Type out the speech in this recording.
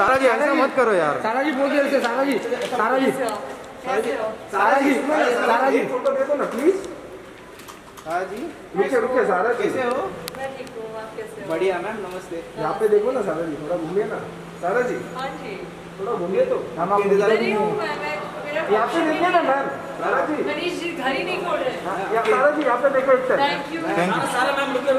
सारा जी ऐसा मत करो यार। सारा जी बोल दे सारा जी सारा जी सारा जी सारा जी फ़ोटो देखो ना प्लीज़ हाँ जी रुके रुके सारा जी कैसे हो? मैं ठीक हूँ आप कैसे हो? बढ़िया मैम नमस्ते। यहाँ पे देखो ना सारा जी थोड़ा घूमिए ना। सारा जी हाँ जी। थोड़ा घूमिए तो। हम आप इंतज़ार मैं नहीं हूँ यहाँ पे देखिए ना मैम सारा जी मनीष जी घर ही नहीं खोल रहे। हाँ, सारा जी यहाँ पे देखो एक थैंक यू सारा मैम रुके